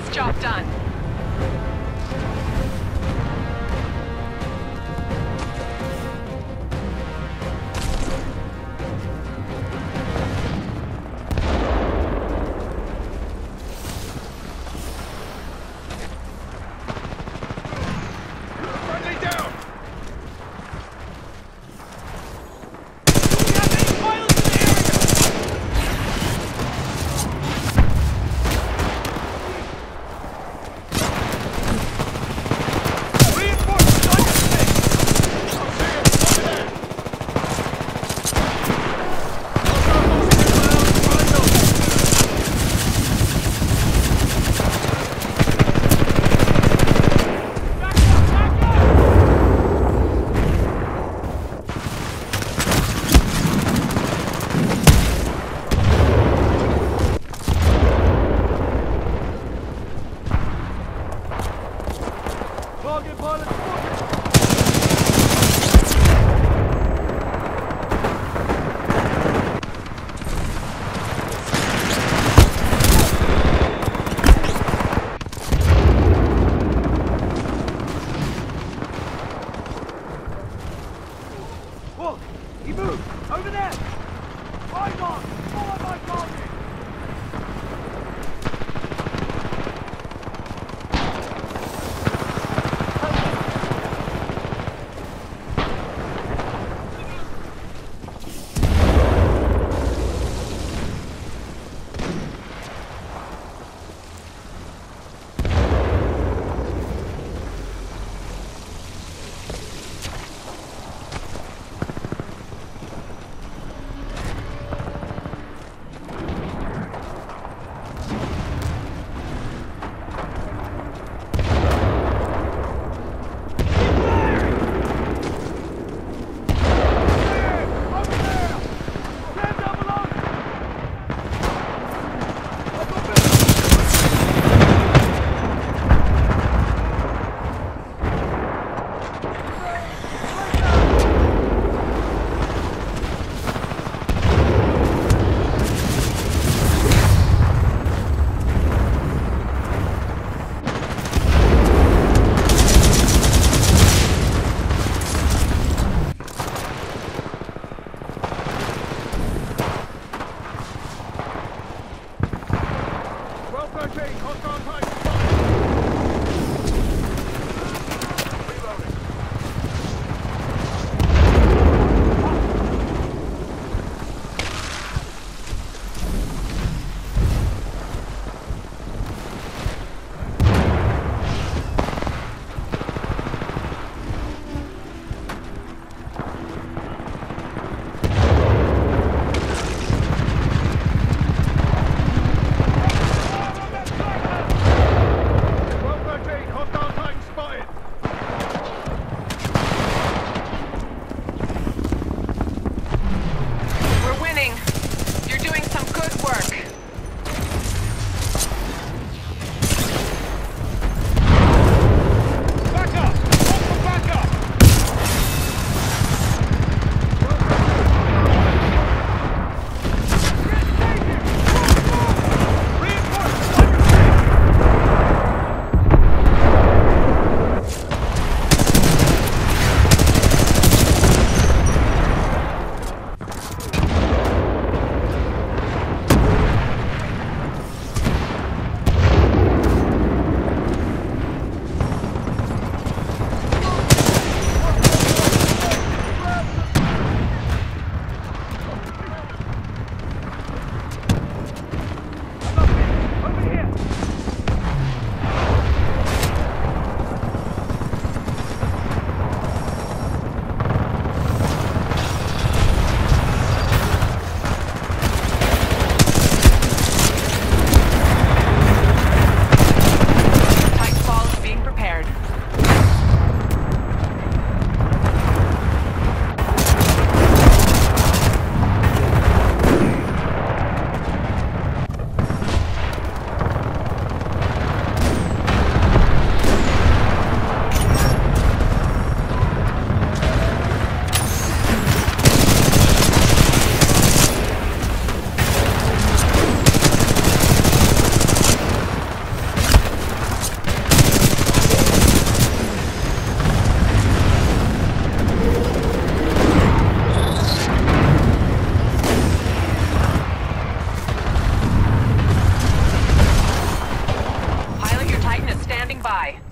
this job done.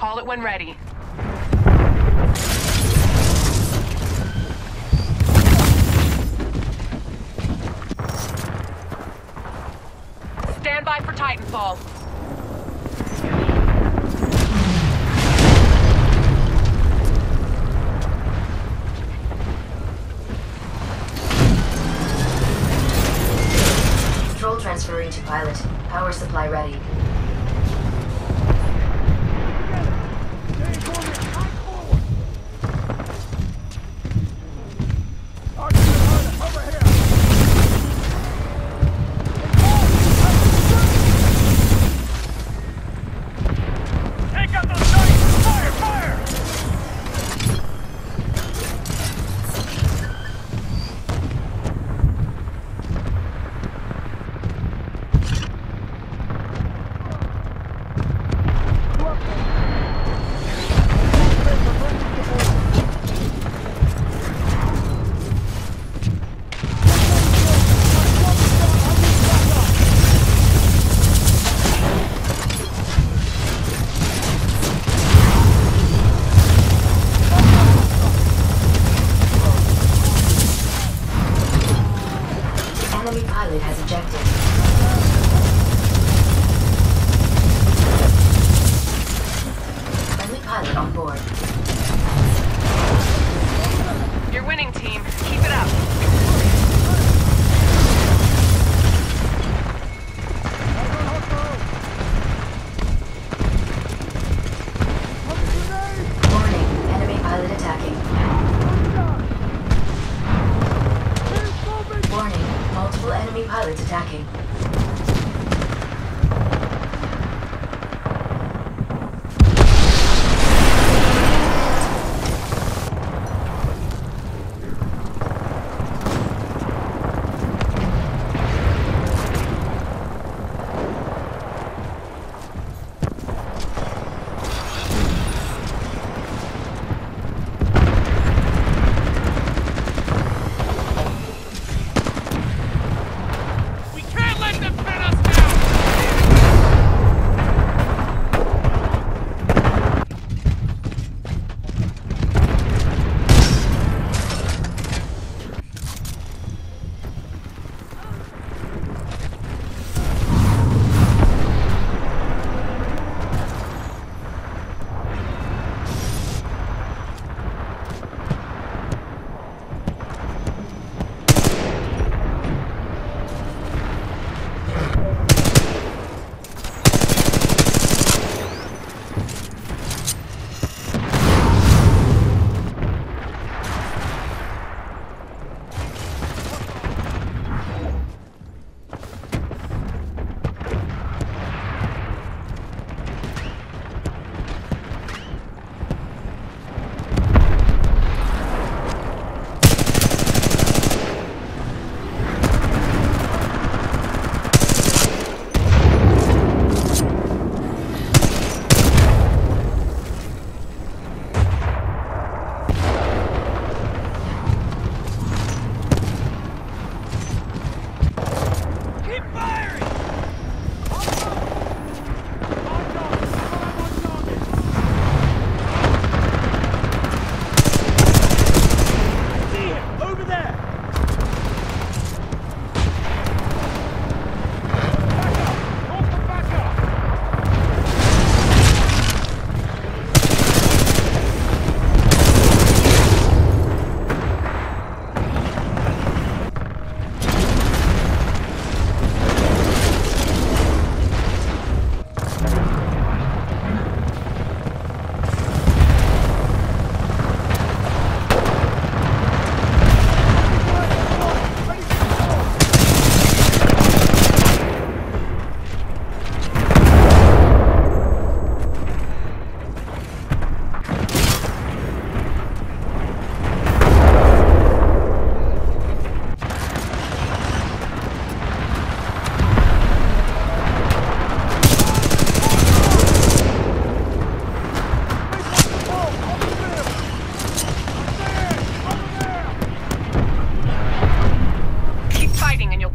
Call it when ready. Stand by for Titanfall. Control transferring to pilot. Power supply ready.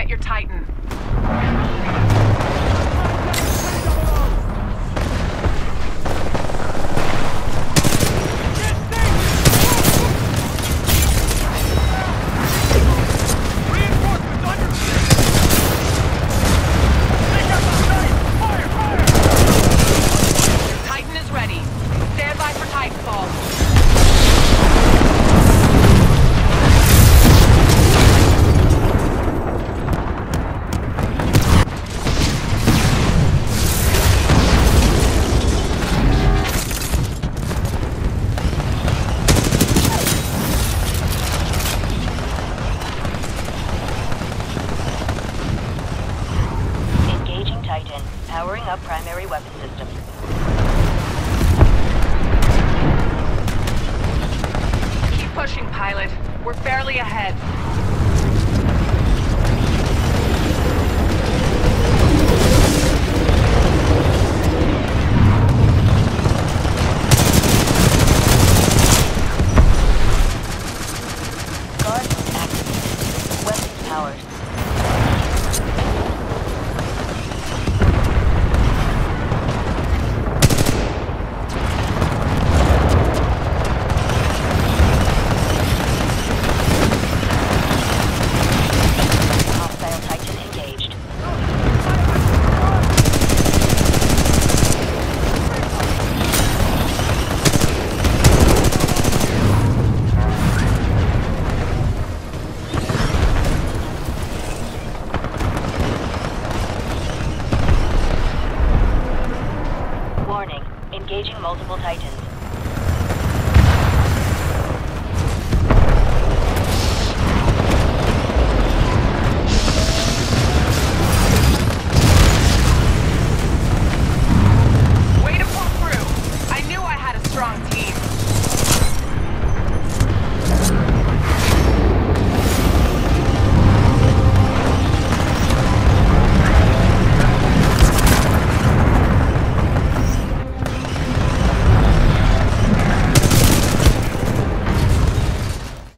get your Titan. primary weapon system. Keep pushing, pilot. We're barely ahead. Weapons powered.